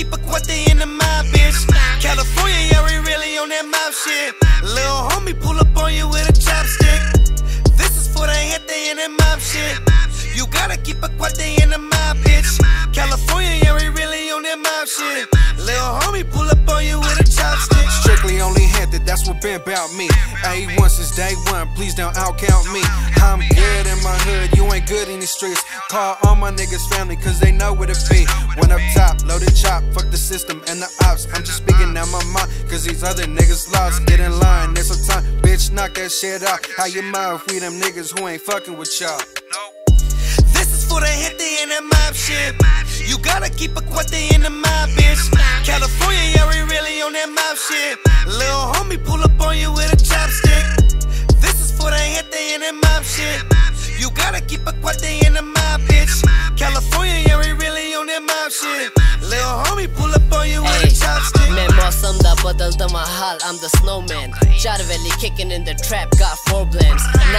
keep a cuate in the mind, bitch. California, yeah, we really on that mouth shit. Little homie pull up on you with a chopstick. This is for the gente in that mouth shit. You gotta keep a cuate in the mind, bitch. California, yeah, we really on that mouth shit. Little homie pull up about me. A1 since day one, please don't outcount me. I'm good in my hood, you ain't good in the streets. Call all my niggas family, cause they know where to be. When up top, loaded chop, fuck the system and the ops. I'm just speaking out my mind, cause these other niggas lost. Get in line, there's some time, bitch, knock that shit out. How you mind if we them niggas who ain't fucking with y'all? This is for the gente in that mob shit. You gotta keep a cuate in the mob, bitch. California, yeah, we really on that mob shit. Little homie pull up that mob shit. You gotta keep a cuate in the mob, bitch. California, yeah, we really on that mob shit. Little homie pull up on you with a chopstick. मैं मौसम दा बदलदा mahal I'm the snowman चार valley kicking in the trap got four blends knock hit me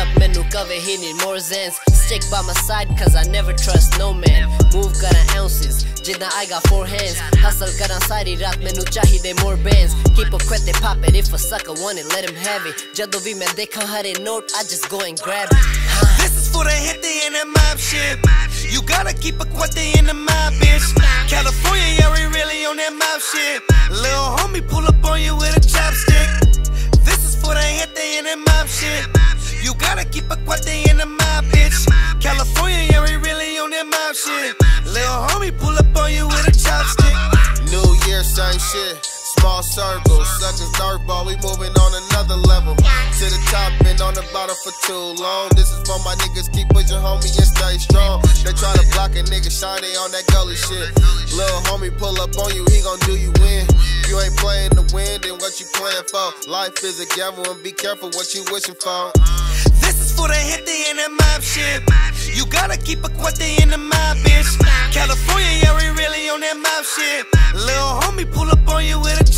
up, ਮੈਨੂੰ cover he need more zens. Stick by my side cause I never trust no man. Move got ਕਰਾਂ ounces ਜਿੱਦਾਂ I got four hands. Hustle ਕਰਾਂ ਸਾਰੀ ਰਾਤ ਮੈਨੂੰ ਚਾਹੀਦੇ more bands. Keep a quit they pop it if a sucker want it let him have it. ਜਦੋਂ ਵੀ ਮੈਂ hide ਹਰੇ note I just go and grab it. This is for the hit in that mob shit. You gotta keep a quit they in the mob bitch. California yeah we really on that mob shit. Gotta keep a cuate in the mob, bitch. California, yeah, we really on that mob shit. Little homie pull up on you with a chopstick. New year, same shit. Small circles, suckers dirtball, we moving on another level. To the top, been on the bottom for too long. This is for my niggas, keep pushing homie and stay strong. They try to block a nigga, shine on that gully shit. Little homie pull up on you, he gon' do you in. You ain't playing to win, then what you playing for? Life is a gamble and be careful what you wishing for. This is for the gente in that mob shit. You gotta keep a cuate in the mob, bitch. California, yeah, we really on that mob shit. Little homie pull up on you with a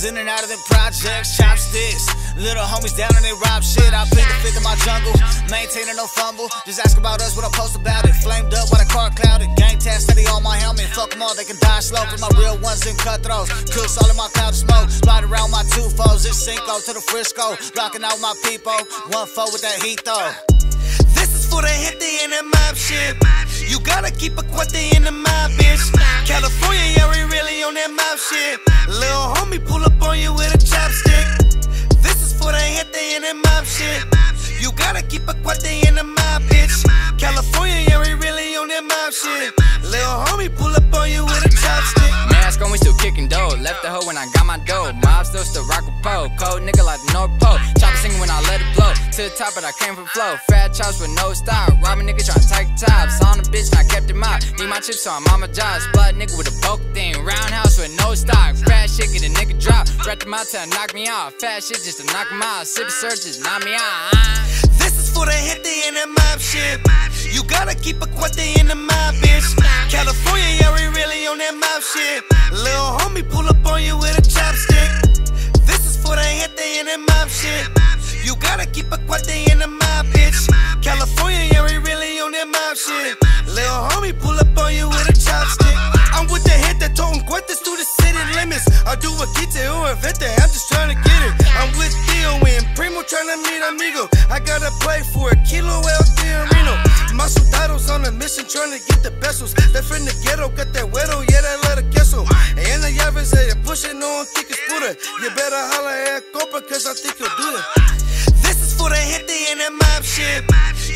In and out of them projects, chopsticks. Little homies down and they rob shit. I plead the fifth in my jungle, maintaining no fumble. Just ask about us, what I post about it. Flamed up while the car clouded. Gang tag steady on my helmet. Fuck them all, they can die slow. Cause my real ones in cutthroats. Cooks all in my cloud of smoke. Ride around my two foes. It's Cinco to the Frisco. Rocking out my people. One foe with that heat though. This is for the gente in that mob shit. You gotta keep a cuate in the mob, bitch. California, yeah, we really on that mob shit. Little homie pull up on you with a chopstick. This is for the gente in that mob shit. You gotta keep a cuate in the mob, bitch. California, yeah, we really on that mob shit. Little homie pull up on you with a chopstick. Mask on, we still kicking dough. Left the hoe when I got my dough. Mob still still rock with po. Cold nigga like the North Pole. Singing when I let it blow. To the top, but I came from flow. Fat chops with no style. Robbing nigga tryna take tops. On the bitch, and I kept him out. Need my chips, so I'm on my job. Blood nigga with a bulk thing. Roundhouse with no stock. Fat shit, get a nigga drop. Breath him out till knock me out. Fat shit just to knock him out. Sip search just knock me out. This is for the gente in that mob shit. You gotta keep a cuate in the mob, bitch. California, yeah, we really on that mob shit. Play for a kilo El Reno. My soldados on a mission trying to get the pesos. They from the ghetto, got that huevo, yeah, that let queso. And the llaves, they pushing on tickets puta. You better holla at Copa, cause I think you'll do it. This is for the gente in that mob shit.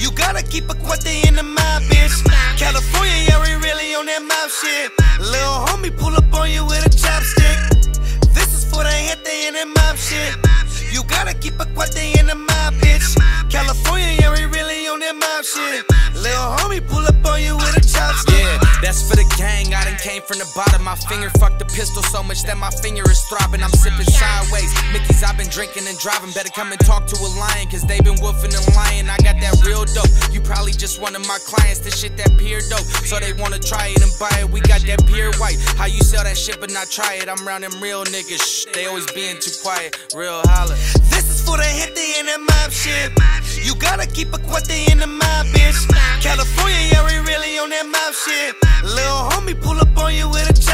You gotta keep a cuate in the mob, bitch. California, yeah, we really on that mob shit. Little homie pull up on you with a chopstick. This is for the gente in that mob shit. You gotta keep a cuate yeah, we really on that mob shit. Little homie pull up on you with a chopstick. Yeah, that's for the Gang, I done came from the bottom. My finger fucked the pistol so much that my finger is throbbing. I'm sipping sideways. Mickey's, I've been drinking and driving. Better come and talk to a lion, cause they been woofing and lying. I got that real dope. You probably just one of my clients. This shit that pure dope. So they wanna try it and buy it. We got that pure white. How you sell that shit but not try it? I'm around them real niggas. Shh, they always being too quiet. Real holler. This is for the they in that mob shit. You gotta keep a quante in the mob, bitch. California, yeah, we really on that mob shit. Little homie, pull up on you with a chop.